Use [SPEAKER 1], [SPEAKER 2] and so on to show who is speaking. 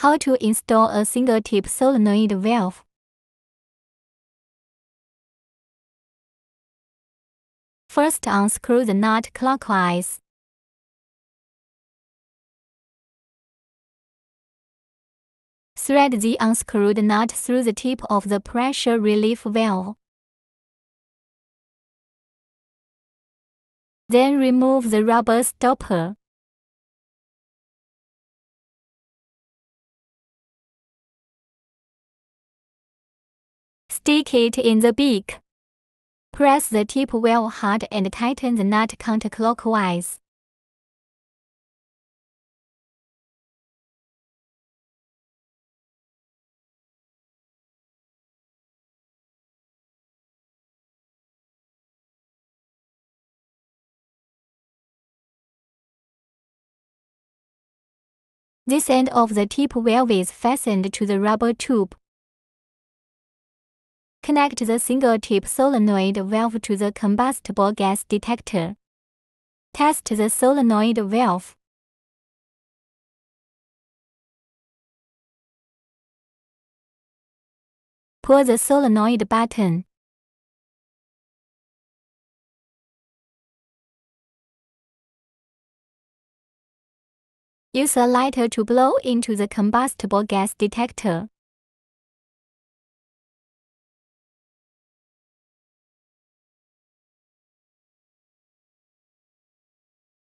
[SPEAKER 1] How to install a single-tip solenoid valve. First unscrew the nut clockwise. Thread the unscrewed nut through the tip of the pressure relief valve. Then remove the rubber stopper. Stick it in the beak. Press the tip well hard and tighten the nut counterclockwise. This end of the tip valve is fastened to the rubber tube. Connect the single-tip solenoid valve to the combustible gas detector. Test the solenoid valve. Pull the solenoid button. Use a lighter to blow into the combustible gas detector.